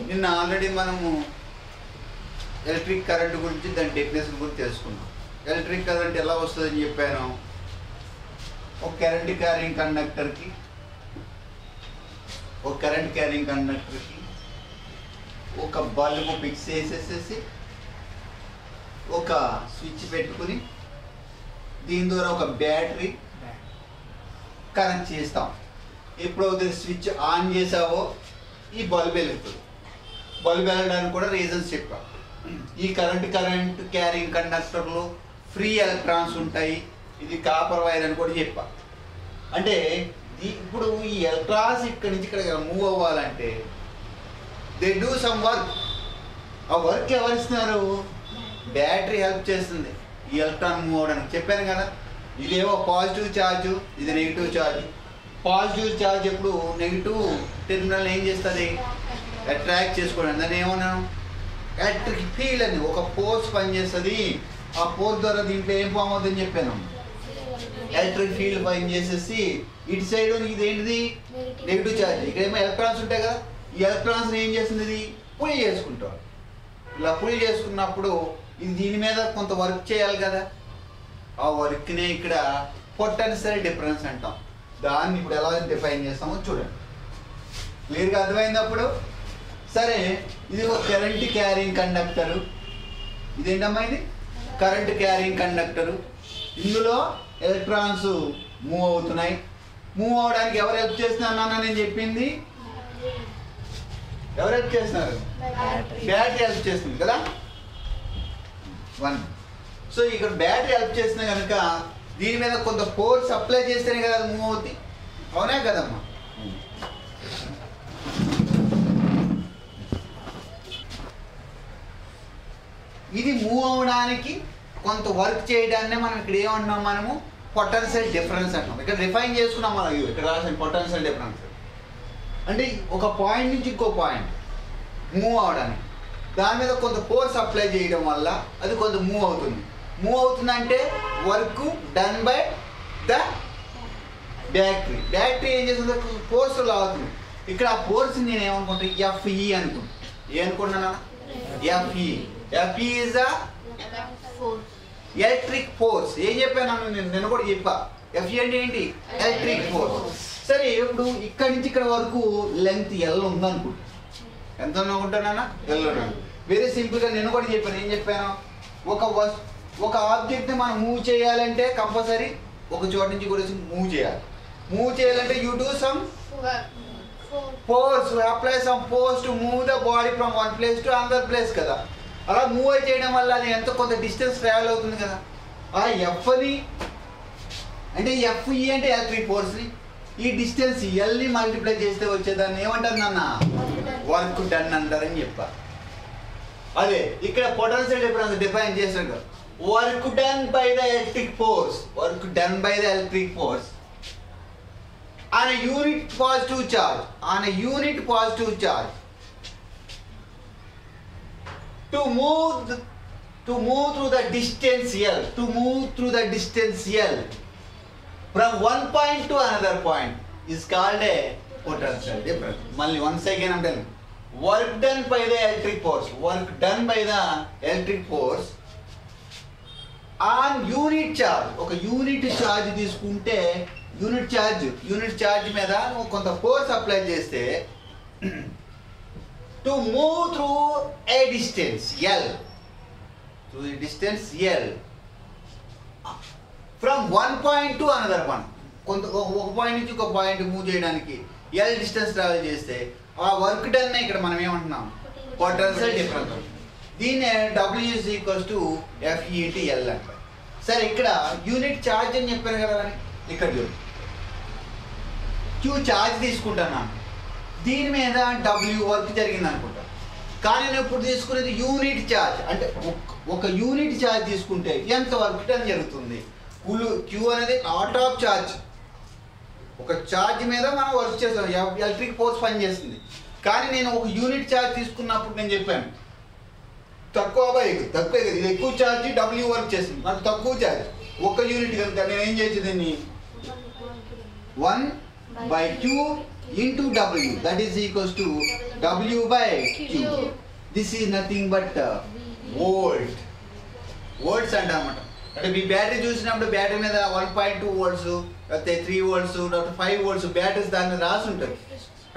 నిన్న ఆల్రెడీ మనము electric current గురించి దాని డెఫినేషన్ గురించి తెలుసుకున్నాం. ఎలక్ట్రిక్ కరెంట్ ఎలా వస్తుందని చెప్పాను. ఒక కరెంట్ క్యారింగ్ కండక్టర్కి ఒక కరెంట్ క్యారింగ్ కండక్టర్కి ఒక బల్బు ఫిక్స్ చేసేసేసి ఒక స్విచ్ పెట్టుకుని దీని ద్వారా ఒక బ్యాటరీ కనెక్ట్ చేస్తాం. ఎప్పుడైతే స్విచ్ ఆన్ చేసావో ఈ బల్బ్ వెలుగుతుంది. బల్బ్ వెళ్ళడానికి కూడా రీజన్స్ చెప్పాం. ఈ కరెంట్ కరెంట్ క్యారింగ్ కండక్టర్లు ఫ్రీ ఎలక్ట్రాన్స్ ఉంటాయి. ఇది కాపర్ వైర్ అని కూడా చెప్పా. అంటే ఇప్పుడు ఈ ఎలక్ట్రాన్స్ ఇక్కడి నుంచి ఇక్కడ మూవ్ అవ్వాలంటే దే డూ సమ్ వర్క్ ఆ వర్క్ ఎవరు ఇస్తున్నారు? బ్యాటరీ హెల్ప్ చేస్తుంది. ఈ ఎలక్ట్రాన్ మూవ్ అవడానికి చెప్పాను కదా ఇదేమో పాజిటివ్ ఛార్జ్ ఇది నెగిటివ్ ఛార్జ్ పాజిటివ్ ఛార్జ్ ఎప్పుడు? నెగిటివ్ టెర్మినల్ ఏం చేస్తుంది? అట్రాక్ట్ చేసుకోవడం దాన్ని ఏమన్నాను? ఎలక్ట్రిక్ ఫీల్ అని ఒక ఫోర్స్ పనిచేస్తుంది. ఆ ఫోర్స్ ద్వారా దీంట్లో ఏం ఫామ్ అవుతుందని చెప్పాను. ఎలక్ట్రిక్ ఫీల్డ్ పని చేసేసి ఇటు సైడ్ ఇది ఏంటిది? నెగిటివ్ ఛార్జ్ ఇక్కడేమో ఎలక్ట్రాన్స్ ఉంటాయి కదా. ఈ ఎలక్ట్రాన్స్ ఏం చేస్తుంది ఇది? పుల్ చేసుకుంటాం ఇలా పుల్ చేసుకున్నప్పుడు ఇది దీని మీద కొంత వర్క్ చేయాలి కదా. ఆ వర్క్నే ఇక్కడ పొట్టనిసరి డిఫరెన్స్ అంటాం. దాన్ని ఇప్పుడు ఎలా డిఫైన్ చేస్తామో చూడండి. క్లియర్గా అర్థమైంది అప్పుడు? సరే ఇది ఒక కరెంట్ క్యారింగ్ కండక్టరు ఇదేంటమ్మా ఇది? కరెంట్ క్యారింగ్ కండక్టరు ఇందులో ఎలక్ట్రాన్స్ మూవ్ అవుతున్నాయి. మూవ్ అవడానికి ఎవరు హెల్ప్ చేస్తున్నారన్నా నేను చెప్పింది? ఎవరు హెల్ప్ చేస్తున్నారు? బ్యాటరీ హెల్ప్ చేస్తుంది కదా? వన్ సో ఇక్కడ బ్యాటరీ హెల్ప్ చేస్తున్నా కనుక దీని మీద కొంత ఫోర్స్ అప్లై చేస్తేనే కదా అది మూవ్ అవుతుంది అవునా కదమ్మా ఇది మూవ్ అవడానికి కొంత వర్క్ చేయడాన్ని మనం ఇక్కడ ఏమంటున్నాం మనము? పొటెన్షియల్ డిఫరెన్స్ అంటాం ఇక్కడ రిఫైన్ చేసుకున్నాం మనం. ఇక్కడ రాసిన పొటెన్షియల్ డిఫరెన్స్ అంటే ఒక పాయింట్ నుంచి ఇంకో పాయింట్ మూవ్ అవడానికి. దాని మీద కొంత ఫోర్స్ అప్లై చేయడం వల్ల అది కొంత మూవ్ అవుతుంది. మూవ్ అవుతుందంటే work done by the battery battery ఏం చేస్తుంది? ఫోర్స్ లాగుతుంది ఇక్కడ ఆ ఫోర్స్ నేను ఏమనుకుంటా? ఎఫ్ఈ అనుకుంటా. ఏ అనుకుంటున్నాను? FE FE is the electric force ఏం చెప్పాను నేను నేను కూడా చెప్పా. ఎఫ్ఈ అంటే ఏంటి? ఎలక్ట్రిక్ ఫోర్స్ సరే ఇప్పుడు ఇక్కడ నుంచి ఇక్కడ వరకు లెంత్ ఎల్ ఉందనుకుంటా. ఎంత అనుకుంటానా ఎల్ వెరీ సింపుల్గా నేను కూడా చెప్పాను. ఏం చెప్పాను? ఒక వస్ ఒక ఆబ్జెక్ట్ని మనం మూవ్ చేయాలంటే కంపల్సరీ ఒక చోట నుంచి కూడా మూవ్ చేయాలి. మూవ్ చేయాలంటే you do some force apply some force to move the body from one place to another place కదా. అలా మూవ్ చేయడం వల్ల అది ఎంతో కొంత డిస్టెన్స్ ట్రావెల్ అవుతుంది కదా. ఆ ఎఫ్ని అంటే ఎఫ్ఈ అంటే ఎలక్ట్రిక్ ఫోర్స్ని ఈ డిస్టెన్స్ ఎల్ని మల్టిప్లై చేస్తే వచ్చేదాన్ని ఏమంటారు నాన్న? వర్క్ డన్ అంటారని చెప్పా. అదే ఇక్కడ పొటెన్షియల్ డిఫరెన్స్ డిఫైన్ చేసినట్టు work done by the electric force work done by the electric force on unit positive charge on unit positive charge to move the, to move through the distance L to move through the distance L from one point to another point is called a potential difference మళ్ళీ once again I'm telling you. work done by the electric force work done by the electric force on unit charge ఒక unit charge తీసుకుంటే unit charge unit charge మీద నువ్వు కొంత force apply చేస్తే to move through a distance L through the distance L from one point to another one కొంత ఒక- point నుంచి ఒక పాయింట్ మూవ్ చేయడానికి ఎల్ డిస్టెన్స్ ట్రావెల్ చేస్తే ఆ వర్క్ డన్ ఇక్కడ మనం ఏమంటున్నాం? పొటెన్షియల్ డిఫరెన్స్ దీన్నే WS equals to FET L అంట సరే ఇక్కడ యూనిట్ ఛార్జ్ అని చెప్పారు కదా అని ఇక్కడ చూడు. క్యూ ఛార్జ్ తీసుకుంటాను దీని మీద డబ్ల్యూ వర్క్ జరిగింది అనుకుంటా కానీ నేను ఇప్పుడు తీసుకునేది యూనిట్ ఛార్జ్ అంటే ఒక- ఒక యూనిట్ ఛార్జ్ తీసుకుంటే ఎంత వర్క్ టన్ జరుగుతుంది? కులు క్యూ అనేది ఆట్ ఆఫ్ ఛార్జ్ ఒక ఛార్జ్ మీద మనం వర్క్ చేస్తాం. ఎలక్ట్రిక్ ఎలక్ట్రిక్ ఫోర్స్ పనిచేస్తుంది కానీ నేను ఒక యూనిట్ ఛార్జ్ తీసుకున్నప్పుడు నేను చెప్పాను. తక్కువ బై తక్కువ కదా ఇది ఎక్కువ ఛార్జ్ డబ్ల్యూ వర్క్ చేస్తుంది. నాకు తక్కువ ఛార్జ్ ఒక యూనిట్ కనుక నేను ఏం చేయొచ్చు దీన్ని one by Q W that is equals to W by Q Q. This is nothing but volt volts అంట అనమాట అంటే మీ బ్యాటరీ చూసినప్పుడు బ్యాటరీ మీద వన్ పాయింట్ టూ వోల్ట్స్ లేకపోతే త్రీ వోల్ట్స్ లేకపోతే ఫైవ్ వోల్ట్స్ బ్యాటరీస్ దాని మీద రాసి ఉంటుంది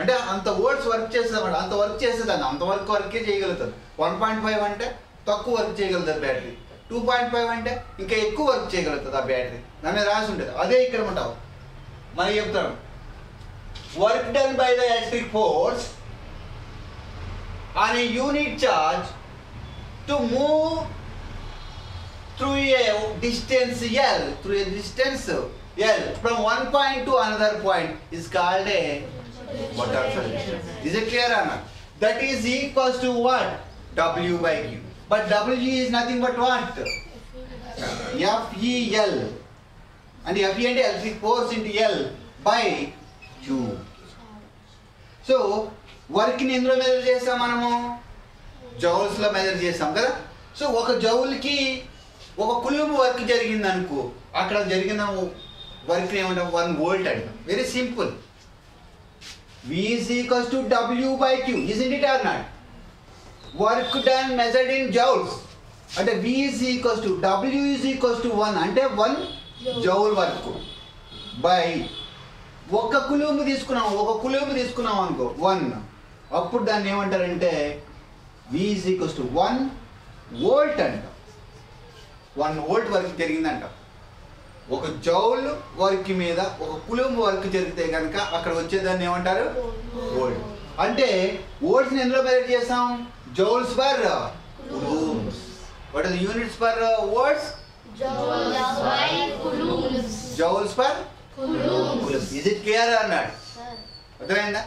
అంటే అంత వోల్ట్స్ వర్క్ చేస్తుంది అన్నమాట అంత వర్క్ చేస్తుంది అంత వర్క్ వర్కే చేయగలుగుతుంది వన్ పాయింట్ ఫైవ్ అంటే తక్కువ వర్క్ చేయగలుగుతుంది బ్యాటరీ టూ పాయింట్ ఫైవ్ అంటే ఇంకా ఎక్కువ వర్క్ చేయగలుగుతుంది ఆ బ్యాటరీ దాని మీద రాసి ఉంటుంది అదే ఇక్కడ ఉంటావు మరి చెప్తాను. work done by the electric force on a unit charge to move through a distance L, through a distance L from one point to another point is called a motor solution. Is it clear Anna? That is equals to what? W by Q. But W is nothing but what? FEL. And FE and the force into L by Q. So వర్క్ని ఎందులో measure చేస్తాం మనము? జౌల్స్లో measure చేస్తాం కదా? So ఒక జౌల్కి ఒక కులుము work జరిగింది అనుకో అక్కడ జరిగిన వర్క్ ఏమంటాం? వన్ వోల్ట్ అంటాం. Very simple equals to W by Q is it or not work done measured in joules అంటే equals to is equals to one అంటే వన్ జౌల్ వర్క్ బై ఒక కులుము తీసుకున్నాం ఒక కులుము తీసుకున్నాం అనుకో one అప్పుడు దాన్ని ఏమంటారంటే is equals to one volt అంట. వన్ వోల్ట్ వర్క్ జరిగిందంట ఒక జౌల్ వర్క్ మీద ఒక కులుము వర్క్ జరిగితే కనుక అక్కడ వచ్చేదాన్ని ఏమంటారు? వోల్ట్ అంటే వోల్ట్స్ని ఎందులో మెజర్ చేస్తాం? Joules per coulombs what are units per coulombs. Joules per Coulombs. Coulombs is it clear అన్నాడు Sir. అర్థమైందా